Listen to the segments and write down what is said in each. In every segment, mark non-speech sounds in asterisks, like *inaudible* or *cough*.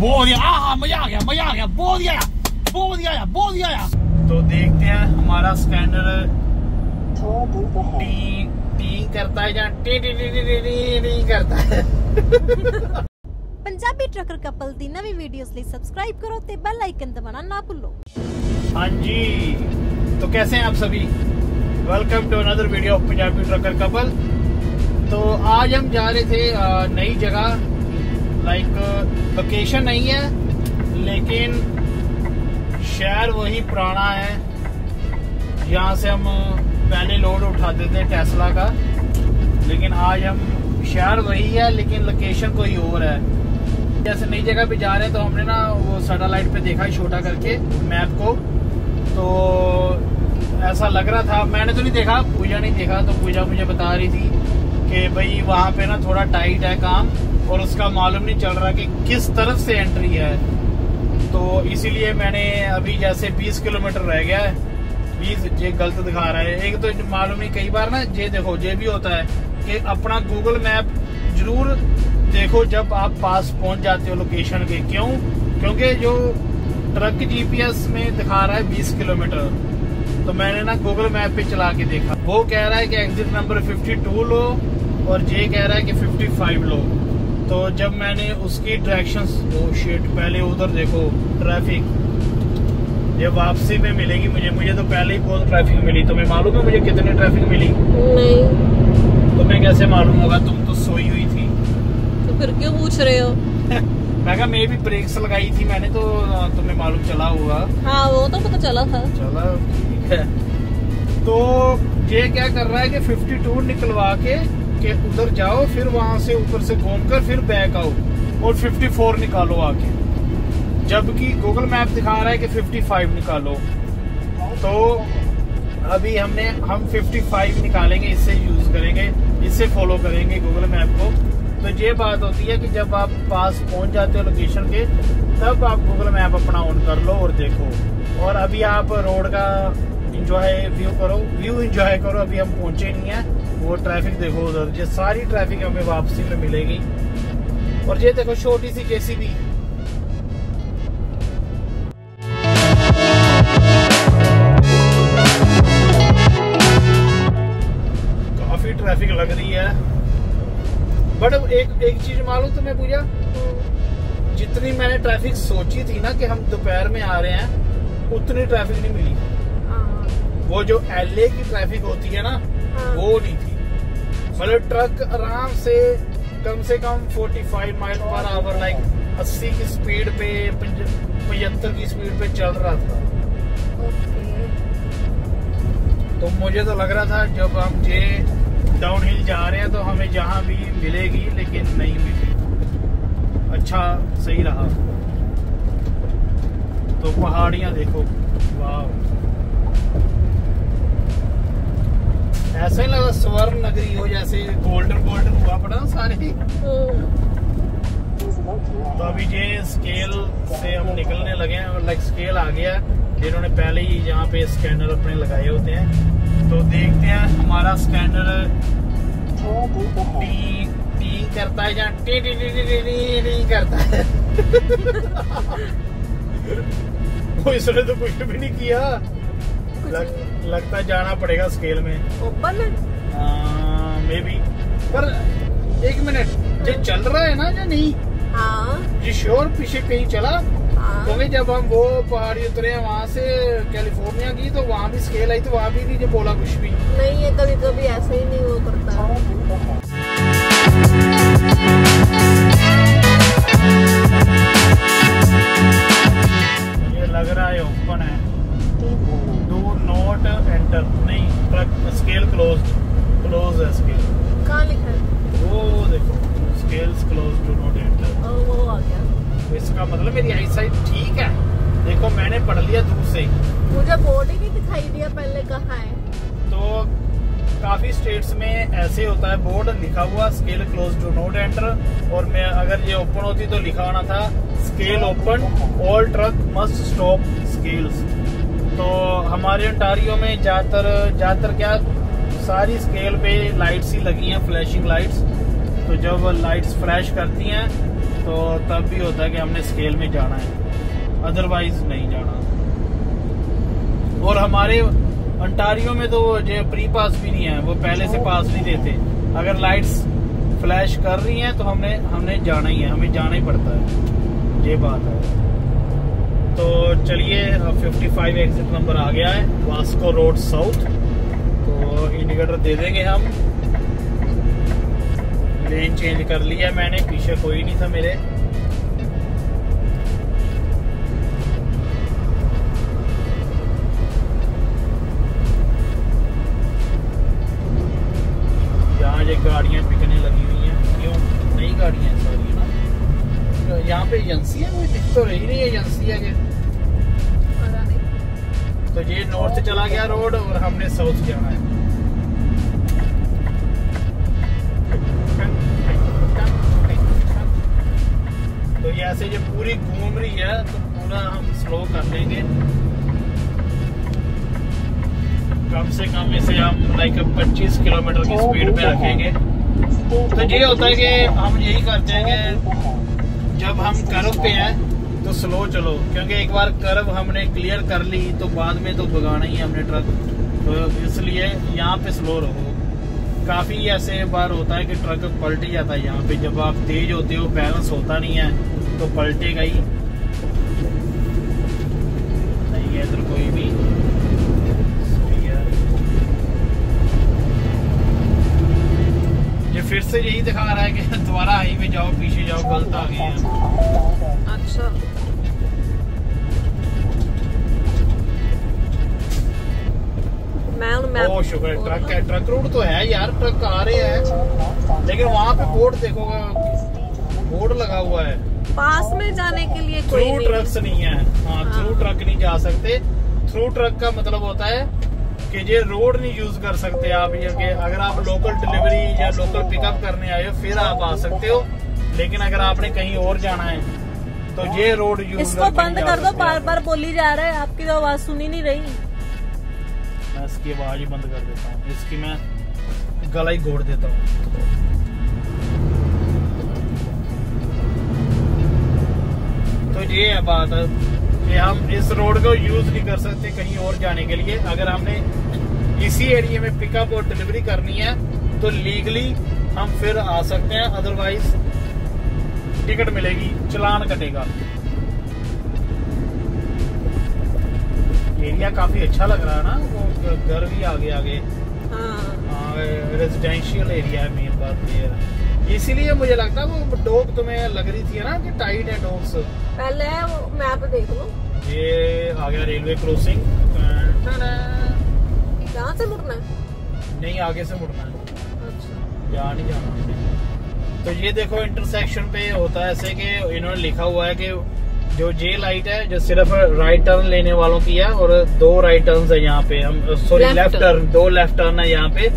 बहुत बढ़िया हाँ मजा आ गया मजा आ गया बहुत बढ़िया आया बहुत बढ़िया आया बहुत बढ़िया आया तो देखते हैं हमारा स्कैनर टी टी करता है या T T T T T T करता है *laughs* ਪੰਜਾਬੀ ਟਰੱਕਰ ਕਪਲ ਦੀ ਨਵੀਂ ਵੀਡੀਓਜ਼ ਲਈ ਸਬਸਕ੍ਰਾਈਬ ਕਰੋ ਤੇ ਬੈਲ ਆਈਕਨ ਦਬਾਉਣਾ ਨਾ ਭੁੱਲੋ हाँ जी तो कैसे हैं आप सभी welcome to another video of Punjabi trucker couple तो आज हम जा रहे थे अ, नई जगह लाइक लोकेशन नहीं है, लेकिन शहर वही पुराना है यहाँ से हम पहले लोड उठाते थे टेस्ला का। लेकिन आज हम, शहर वही है, लेकिन लोकेशन कोई और है। जैसे नई जगह पे जा रहे हैं तो हमने ना, वो सैटेलाइट पे देखा छोटा करके मैप को। तो ऐसा लग रहा था। मैंने तो नहीं देखा, पूजा नहीं देखा तो पूजा मुझे बता रही थी। कि भाई वहाँ पे ना थोड़ा टाइट है काम, और उसका मालूम नहीं चल रहा कि किस तरफ़ से एंट्री है। तो इसीलिए मैंने अभी जैसे 20 किलोमीटर रह गया है 20 ये गलत दिखा रहा है। एक तो मालूम नहीं, कई बार ना ये देखो, ये भी होता है कि अपना गूगल मैप ज़रूर देखो जब आप पास पहुँच जाते हो लोकेशन के। क्यों? क्योंकि जो ट्रक जीपीएस में दिखा रहा है 20 किलोमीटर तो मैंने ना गूगल मैप पे चला के देखा। वो कह रहा है कि एग्जिट नंबर 52 लो और ये कह रहा है कि 55 लो तो जब मैंने उसकी डायरेक्शन ओ शिट पहले उधर देखो ट्रैफ़िक ये वापसी में मिलेगी मुझे। मुझे तो पहले ही बहुत ट्रैफ़िक मिली। तुम्हें मालूम है मुझे कितनी ट्रैफ़िक मिली? ਨਹੀਂ तुम्हें कैसे मालूम होगा? तुम तो सोई हुई थी। तो फिर क्यों पूछ रहे हो? *laughs* मैं कहा मैं भी ब्रेक्स लगाई थी। मैंने तो तुम्हें मालूम चला होगा। हाँ वो तो पता चला था। चलो ठीक है। तो ये क्या कर रहा है कि 52 निकलवा के कि उधर जाओ, फिर वहाँ से ऊपर से घूम कर फिर बैक आओ और 54 निकालो आके जबकि गूगल मैप दिखा रहा है कि 55 निकालो। तो अभी हमने, हम 55 निकालेंगे, इससे यूज़ करेंगे, इससे फॉलो करेंगे गूगल मैप को। तो ये बात होती है कि जब आप पास पहुँच जाते हो लोकेशन के, तब आप गूगल मैप अपना ऑन कर लो और देखो। और अभी आप रोड का इंजॉय व्यू करो व्यू इंजॉय करो, अभी हम पहुँचे नहीं है। वो ट्रैफ़िक देखो उधर, ये सारी ट्रैफ़िक हमें वापसी में मिलेगी। और ये देखो छोटी सी जेसीबी काफ़ी ट्रैफ़िक लग रही है। बट एक एक चीज़ मालूम तुम्हें पूजा? जितनी मैंने ट्रैफ़िक सोची थी ना कि हम दोपहर में आ रहे हैं, उतनी ट्रैफ़िक नहीं मिली। वो जो एलए की ट्रैफ़िक होती है ना हाँ। वो नहीं थी। मतलब ट्रक आराम से कम से कम 45 माइल पर आवर लाइक 80 की स्पीड पे पचहत्तर की स्पीड पे चल रहा था। तो मुझे तो लग रहा था जब हम जे डाउन हिल जा रहे हैं तो हमें जहाँ भी मिलेगी लेकिन नहीं मिली। अच्छा सही रहा। तो पहाड़ियाँ देखो। वाह ऐसा ही लगा स्वर्ण नगरी हो जैसे गोल्डन गोल्डन हुआ पड़ा ना सारे। तो अभी ये स्केल से हम निकलने लगे हैं और लाइक स्केल आ गया जिन्होंने पहले ही यहाँ पे स्कैनर अपने लगाए होते हैं। तो देखते हैं हमारा स्कैनर टी टी करता है या T T T T T T करता है? *laughs* वो इसने तो कुछ भी नहीं किया। लगता है जाना पड़ेगा स्केल में। ओपन मे बी पर एक मिनट ये चल रहा है ना या नहीं हाँ। ये श्योर पीछे कहीं चला हाँ। क्योंकि जब हम वो पहाड़ी उतरे हैं वहाँ से कैलिफ़ोर्निया की तो वहाँ भी स्केल आई तो वहाँ भी नहीं जो बोला कुछ भी। नहीं ये कभी कभी ऐसे ही नहीं वो करता ये लग रहा है ओपन है। नॉट एंटर नहीं ट्रक स्केल क्लोज क्लोज है स्केल कहाँ लिखा है? वो देखो scales close do not enter वो आ गया। इसका मतलब मेरी आई साइड ठीक है। देखो मैंने पढ़ लिया दूर से मुझे बोर्ड ही नहीं दिखाई दिया पहले कहाँ है। तो काफ़ी स्टेट्स में ऐसे होता है बोर्ड लिखा हुआ scale close do not enter और मैं अगर ये ओपन होती तो लिखा होना था scale open all truck must stop scales तो हमारे अंटारियो में ज़्यादातर ज़्यादातर क्या, सारी स्केल पे लाइट्स ही लगी हैं फ्लैशिंग लाइट्स तो जब लाइट्स फ्लैश करती हैं तो तब भी होता है कि हमने स्केल में जाना है। अदरवाइज़ नहीं जाना। और हमारे अंटारियो में तो जो प्री पास भी नहीं है, वो पहले से पास नहीं देते। अगर लाइट्स फ्लैश कर रही हैं तो हमने हमने जाना ही है, हमें जाना ही पड़ता है। ये बात है। तो चलिए 55 एग्जिट नंबर आ गया है वास्को रोड साउथ तो इंडिकेटर दे देंगे हम। लेन चेंज कर लिया मैंने, पीछे कोई नहीं था मेरे। यहाँ ये गाड़ियाँ यहाँ पे एजेंसी है कोई? दिख तो रही नहीं एजेंसी है कि नहीं। तो ये नॉर्थ से चला गया रोड और हमने साउथ जाना है। तो ये ऐसे ये पूरी घूम रही है तो पूरा हम स्लो कर लेंगे। कम से कम इसे हम लाइक 25 किलोमीटर की स्पीड पे रखेंगे। तो ये होता है कि हम यही करते हैं कि जब हम कर्व पे हैं तो स्लो चलो, क्योंकि एक बार कर्व हमने क्लियर कर ली तो बाद में तो भगाना ही है हमने ट्रक तो इसलिए यहाँ पे स्लो रहो। काफ़ी ऐसे बार होता है कि ट्रक पलट जाता है यहाँ पे। जब आप तेज होते हो बैलेंस होता नहीं है तो पलटेगा ही। नहीं है इधर कोई भी। फिर से यही दिखा रहा है कि *laughs* दोबारा हाईवे जाओ पीछे जाओ गलत आ गए अच्छा। मैं शुक्र ट्रक है ट्रक रूट तो है यार ट्रक आ रहे हैं। लेकिन वहाँ पे बोर्ड देखो बोर्ड लगा हुआ है। पास में जाने के लिए कोई थ्रू नहीं ट्रक्स नहीं है। हाँ हाँ। थ्रू ट्रक नहीं जा सकते। थ्रू ट्रक का मतलब होता है कि ये रोड नहीं यूज़ कर सकते आप ये कि अगर आप लोकल डिलीवरी या लोकल पिकअप करने आए हो फिर आप आ सकते हो। लेकिन अगर आपने कहीं और जाना है तो ये रोड यूज़ इसको बंद कर दो बार बार बोली जा रहा है आपकी तो आवाज़ सुनी नहीं रही। मैं इसकी आवाज़ ही बंद कर देता हूँ। इसकी मैं गला ही घोड़ देता हूँ। तो ये है बात कि हम इस रोड को यूज़ नहीं कर सकते कहीं और जाने के लिए। अगर हमने इसी एरिया में पिकअप और डिलीवरी करनी है तो लीगली हम फिर आ सकते हैं अदरवाइज़ टिकट मिलेगी चलान कटेगा। एरिया काफ़ी अच्छा लग रहा है ना वो घर भी आगे आगे। हाँ। रेजिडेंशियल एरिया है मेन बात ये इसीलिए मुझे लगता है वो डॉग तुम्हें लग रही थी ना कि टाइट है डॉग्स पहले वो मैप देख लो। ये आ गया रेलवे क्रॉसिंग कहाँ से मुड़ना है? नहीं आगे से मुड़ना है। अच्छा। यहाँ नहीं जाना तो ये देखो इंटरसेक्शन पे होता है ऐसे कि इन्होंने लिखा हुआ है कि जो जे लाइट है जो सिर्फ़ राइट टर्न लेने वालों की है और दो राइट टर्न है यहाँ पे। हम सॉरी लेफ़्ट टर्न दो लेफ़्ट टर्न है यहाँ पे।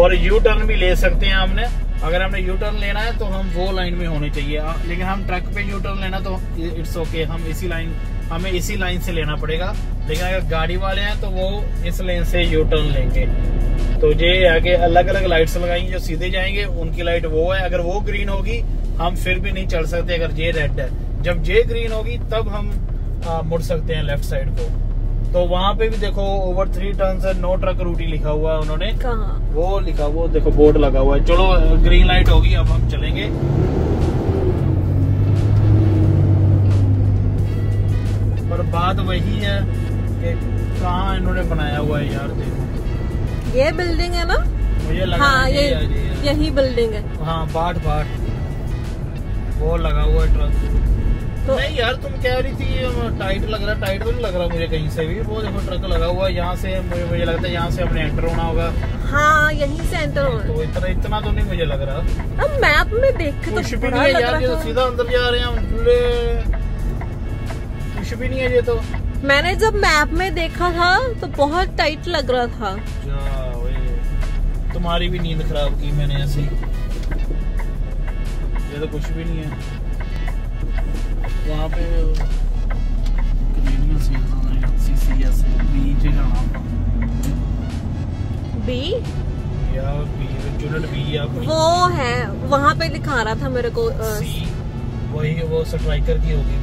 और यू टर्न भी ले सकते हैं हमने। अगर हमने यू टर्न लेना है तो हम वो लाइन में होने चाहिए। लेकिन हम ट्रक पे यू टर्न लेना तो इट्स ओके हम इसी लाइन हमें इसी लाइन से लेना पड़ेगा। लेकिन अगर गाड़ी वाले हैं तो वो इस लेन से यू टर्न लेंगे। तो ये है कि अलग अलग लाइट्स लगाई जो सीधे जाएँगे उनकी लाइट वो है। अगर वो ग्रीन होगी हम फिर भी नहीं चल सकते अगर ये रेड है। जब ये ग्रीन होगी तब हम आ, मुड़ सकते हैं लेफ़्ट साइड को। तो वहाँ पे भी देखो over three turn no truck route लिखा हुआ है उन्होंने। वो लिखा वो देखो बोर्ड लगा हुआ है। चलो ग्रीन लाइट होगी अब हम चलेंगे। पर बात वही है कि कहाँ इन्होंने बनाया हुआ है यार देखो। ये बिल्डिंग है ना? मुझे लगा हाँ ये ये। यही बिल्डिंग है। हाँ बाट बाट वो लगा हुआ है ट्रक तो नहीं यार तुम कह रही थी टाइट लग रहा टाइट तो नहीं लग रहा मुझे कहीं से भी। वो देखो ट्रक लगा हुआ है यहाँ से मुझे मुझे लगता है यहाँ से हमने एंटर होना होगा। हाँ यहीं से एंटर होना तो इतना इतना तो नहीं मुझे लग रहा। अब मैप में देख तो कुछ भी नहीं है यार ये तो सीधा अंदर जा रहे हैं कुछ भी नहीं है ये तो। मैंने जब मैप में देखा था तो बहुत टाइट लग रहा था। तुम्हारी भी नींद खराब की मैंने ऐसे। ये तो कुछ भी नहीं है। वहाँ पे। बी या बी या वो है वहाँ पे दिखा रहा था मेरे को सी वही वो स्ट्राइकर की होगी।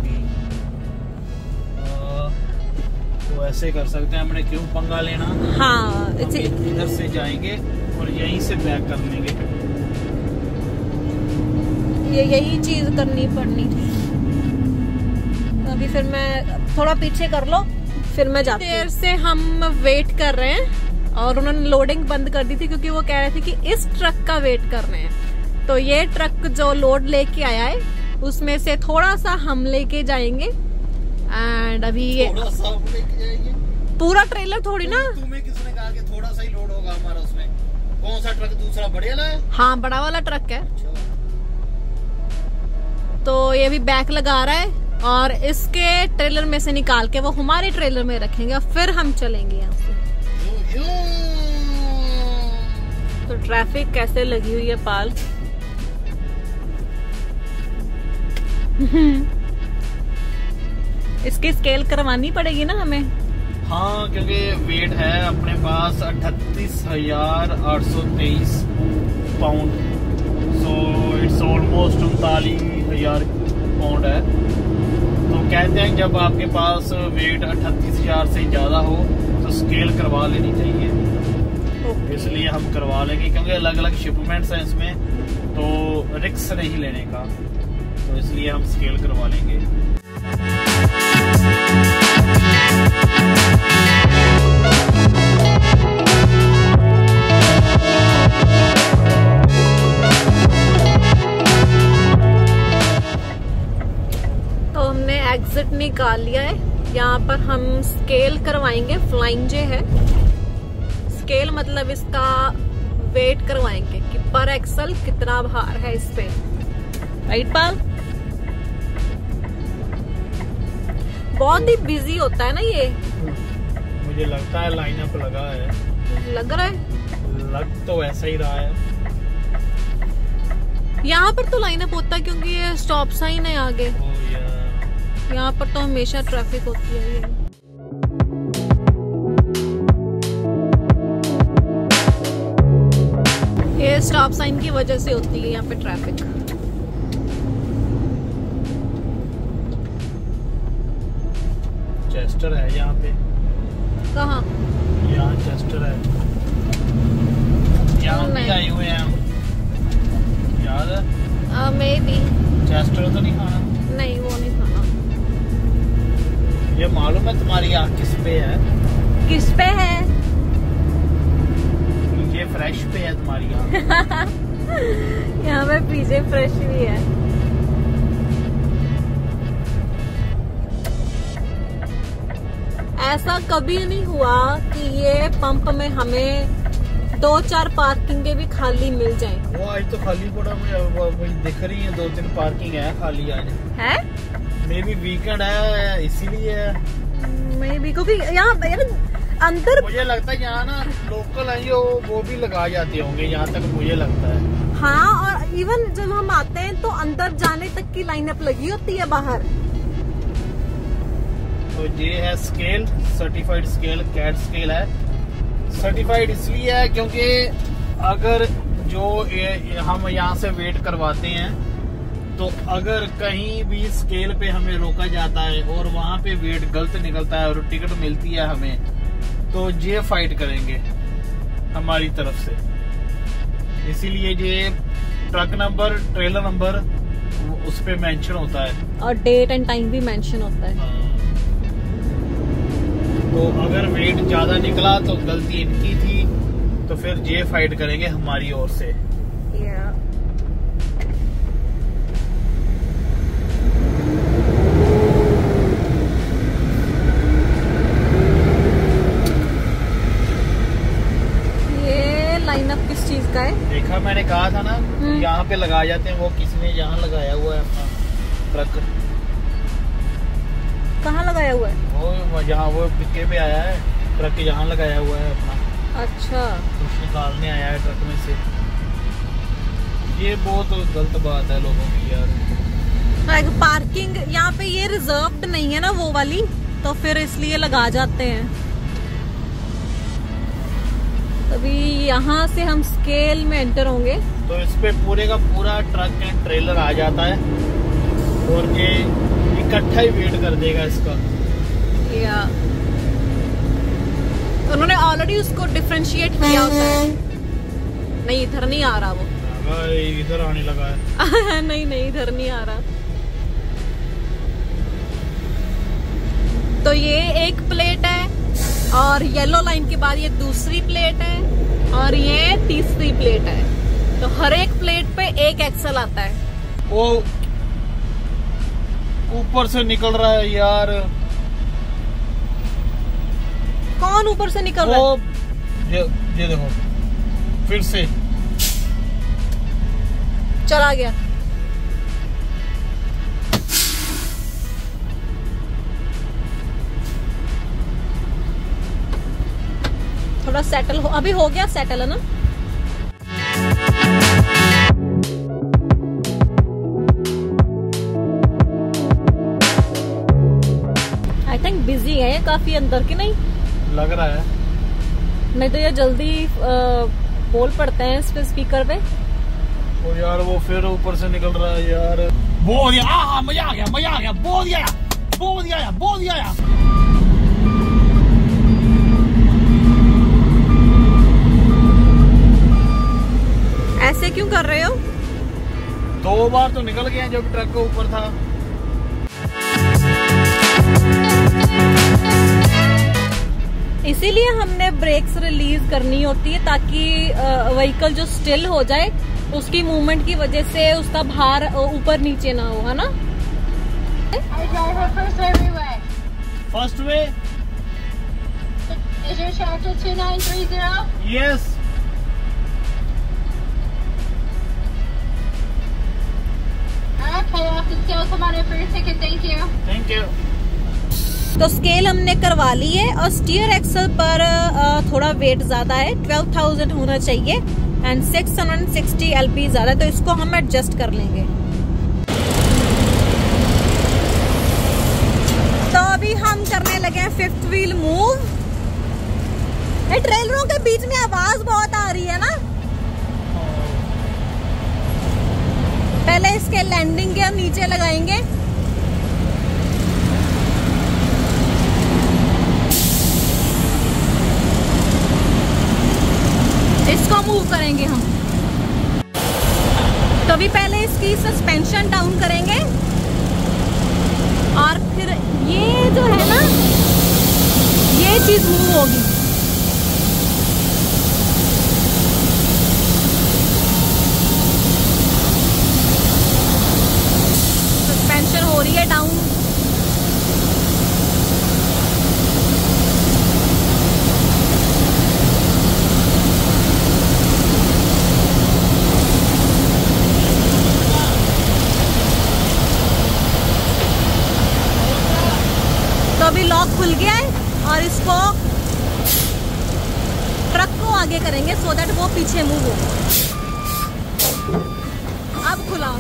तो ऐसे कर सकते हैं हमने क्यों पंगा लेना? हाँ इधर से जाएँगे और यहीं से बैक कर लेंगे। ये यही चीज़ करनी पड़नी थी। अभी फिर मैं थोड़ा पीछे कर लो फिर मैं जाती देर से हम वेट कर रहे हैं और उन्होंने लोडिंग बंद कर दी थी क्योंकि वो कह रहे थे कि इस ट्रक का वेट कर रहे हैं। तो ये ट्रक जो लोड लेके आया है उसमें से थोड़ा सा हम लेके जाएँगे। एंड अभी ये पूरा ट्रेलर थोड़ी ना? तुम्हें किसने कहा कि थोड़ा सा ही लोड होगा हमारा उसमें? कौन सा ट्रक दूसरा बड़े वाला है हाँ बड़ा वाला ट्रक है। अच्छा। तो ये भी बैक लगा रहा है और इसके ट्रेलर में से निकाल के वो हमारे ट्रेलर में रखेंगे और फिर हम चलेंगे यहाँ से। तो ट्रैफ़िक कैसे लगी हुई है पाल? *laughs* *laughs* इसकी स्केल करवानी पड़ेगी ना हमें? हाँ क्योंकि वेट है अपने पास अठतीस हज़ार आठ सौ तेईस पाउंड सो इट्स ऑलमोस्ट उनतालीस हज़ार पाउंड है। तो कहते हैं जब आपके पास वेट अठतीस हज़ार से ज़्यादा हो तो स्केल करवा लेनी चाहिए। इसलिए हम करवा लेंगे क्योंकि अलग अलग शिपमेंट्स हैं इसमें तो रिक्स नहीं लेने का। तो इसलिए हम स्केल करवा लेंगे। एग्जिट निकाल लिया है। यहाँ पर हम स्केल करवाएँगे। फ्लाइंग जे है। स्केल मतलब इसका वेट करवाएँगे कि पर एक्सल कितना भार है इस पे। राइट पाल बहुत ही बिज़ी होता है ना ये। मुझे लगता है लाइनअप लगा है। लग रहा है? लग तो वैसा ही रहा है। यहाँ पर तो लाइनअप होता है क्योंकि ये स्टॉप साइन है आगे। यहाँ पर तो हमेशा ट्रैफ़िक होती है ये। ये स्टॉप साइन की वजह से होती है यहाँ पे ट्रैफ़िक चेस्टर है यहाँ पे। कहाँ? यहाँ चेस्टर है। यहाँ भी आए हुए हैं हम। याद है? मे बी चेस्टर तो नहीं खाना? नहीं वो नहीं खाना। ये मालूम है तुम्हारी आँख किस पे है? किस पे है? ये फ्रेश पे है तुम्हारी आँख। *laughs* यहाँ पे पीछे फ्रेश भी है। ऐसा कभी नहीं हुआ कि ये पंप में हमें दो चार पार्किंगें भी खाली मिल जाएँ। वो आज तो खाली पड़ा मुझे दिख रही है दो तीन पार्किंग है खाली आज। है? मे बी वीकेंड है इसीलिए। मे बी क्योंकि यहाँ अंदर मुझे लगता है यहाँ ना लोकल है जो वो भी लगा जाते होंगे यहाँ तक मुझे लगता है। हाँ और इवन जब हम आते हैं तो अंदर जाने तक की लाइनअप लगी होती है बाहर। तो ये है scale certified scale CAT scale है। सर्टिफाइड इसलिए है क्योंकि अगर जो हम यहाँ से वेट करवाते हैं तो अगर कहीं भी स्केल पे हमें रोका जाता है और वहाँ पे वेट गलत निकलता है और टिकट मिलती है हमें तो ये फाइट करेंगे हमारी तरफ़ से। इसीलिए ये ट्रक नंबर ट्रेलर नंबर उस पे मेंशन होता है। और डेट एंड टाइम भी मेंशन होता है। तो अगर वेट ज़्यादा निकला तो गलती इनकी थी तो फिर ये फाइट करेंगे हमारी ओर से। ये लाइनअप किस चीज़ का है? देखा मैंने कहा था ना हम्म। यहाँ पे लगा जाते हैं वो किसने यहाँ लगाया हुआ है अपना ट्रक। कहाँ लगाया हुआ है? वो यहाँ वो पिक्के पे आया है ट्रक यहाँ लगाया हुआ है अपना। अच्छा। कुछ निकालने आया है ट्रक में से। ये बहुत गलत बात है लोगों की यार। पार्किंग यहाँ पे ये रिजर्व्ड नहीं है ना वो वाली? तो फिर इसलिए लगा जाते हैं। अभी यहाँ से हम स्केल में एंटर होंगे। तो इस पे पूरे का पूरा ट्रक एंड ट्रेलर आ जाता है। और ये इकट्ठा ही वेट कर देगा इसका। या उन्होंने ऑलरेडी उसको डिफरेंशिएट किया होता है। नहीं इधर नहीं आ रहा वो। इधर आने लगा है। *laughs* नहीं नहीं इधर नहीं आ रहा। तो ये एक प्लेट है और येलो लाइन के बाद ये दूसरी प्लेट है और ये तीसरी प्लेट है। तो हर एक प्लेट पे एक एक्सल आता है। वो ऊपर से निकल रहा है यार। कौन ऊपर से निकल रहा है। ये ये देखो। फिर से। चला गया। थोड़ा सेटल हो अभी हो गया सेटल है ना? आई थिंक बिज़ी है काफ़ी अंदर की नहीं? लग रहा है। नहीं तो ये जल्दी बोल पड़ते हैं इस पे स्पीकर पे। और यार वो फिर ऊपर से निकल रहा है यार। बहुत दिया हाँ मज़ा आ गया मज़ा आ गया बहुत दिया बहुत दिया बहुत दिया। ऐसे क्यों कर रहे हो? दो बार तो निकल गया जब ट्रक के ऊपर था। इसीलिए हमने ब्रेक्स रिलीज़ करनी होती है ताकि व्हीकल जो स्टिल हो जाए उसकी मूवमेंट की वजह से उसका भार ऊपर नीचे ना हो है ना first way Okay, I'll have to steal for your ticket. Thank you. Thank you. तो स्केल हमने करवा ली है और स्टीयर एक्सल पर थोड़ा वेट ज़्यादा है 12,000 होना चाहिए एंड 660 एलपी ज़्यादा तो इसको हम एडजस्ट कर लेंगे। तो अभी हम करने लगे हैं फिफ्थ व्हील मूव ट्रेलरों के बीच में आवाज़ बहुत आ रही है ना? पहले इसके लैंडिंग हम नीचे लगाएँगे इसको मूव करेंगे हम तो अभी पहले इसकी सस्पेंशन डाउन करेंगे। और फिर ये जो है ना ये चीज़ मूव होगी सस्पेंशन हो रही है डाउन तो अभी लॉक खुल गया है इसको ट्रक को आगे करेंगे सो so दैट वो पीछे मूव हो अब खुला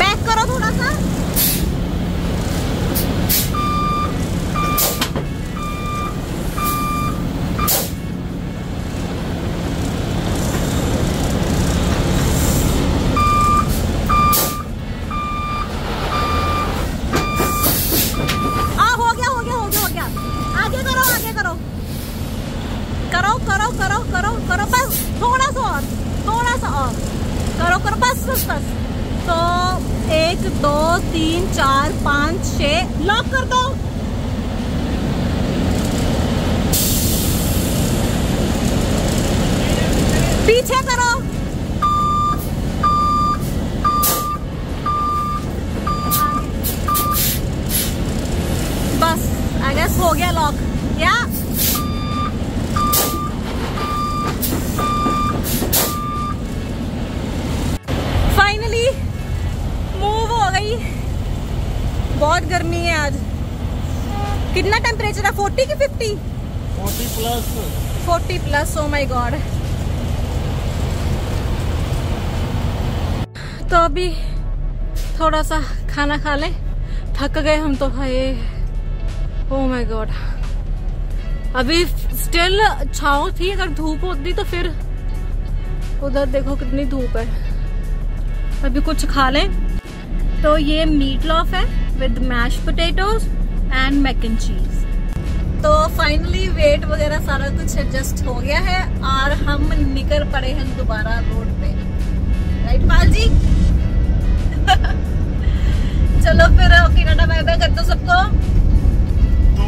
बैक करो थोड़ा सा आ हो गया हो गया हो गया हो गया आगे करो आगे करो करो करो करो करो करो बस थोड़ा सा और थोड़ा सा और करो करो बस बस बस तो एक दो तीन चार पाँच छ लॉक कर दो पीछे करो बस आई गेस हो गया लॉक या फाइनली मूव हो गई बहुत गर्मी है आज कितना टेम्परेचर है फोर्टी की fifty forty plus forty plus oh my god तो अभी थोड़ा सा खाना खा लें। थक गए हम तो भाई। ओ माय गॉड अभी स्टिल छाव थी अगर धूप होती तो फिर उधर देखो कितनी धूप है। अभी कुछ खा लें। तो ये मीट लॉफ है with mash potatoes and mac and cheese तो फाइनली वेट वगैरह सारा कुछ एडजस्ट हो गया है और हम निकल पड़े हैं दोबारा रोड पे। राइट पाल जी चलो फिर ओके टाटा बाय बाय कर दो सबको। तो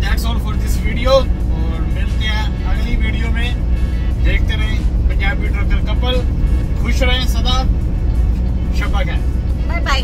that's all for this video और मिलते हैं अगली वीडियो में। देखते रहें पंजाबी ट्रकर कपल। खुश रहें सदा। शपा है बाय बाय